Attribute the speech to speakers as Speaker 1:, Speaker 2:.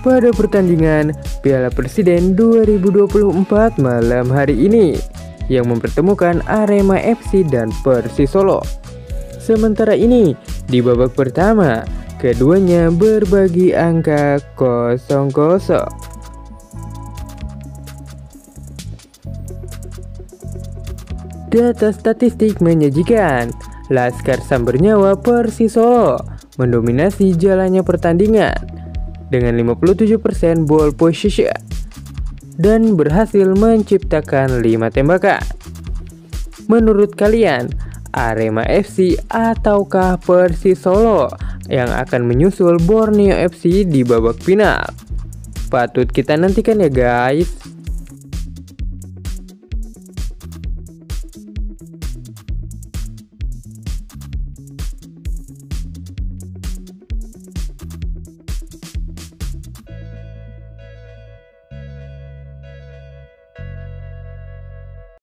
Speaker 1: pada pertandingan Piala Presiden 2024 malam hari ini yang mempertemukan Arema FC dan Persis Solo. Sementara ini, di babak pertama, keduanya berbagi angka 0-0. Data statistik menyajikan Laskar Sambernyawa Persis Solo mendominasi jalannya pertandingan dengan 57% ball position dan berhasil menciptakan 5 tembakan. Menurut kalian, Arema FC ataukah Persis Solo yang akan menyusul Borneo FC di babak final? Patut kita nantikan ya guys.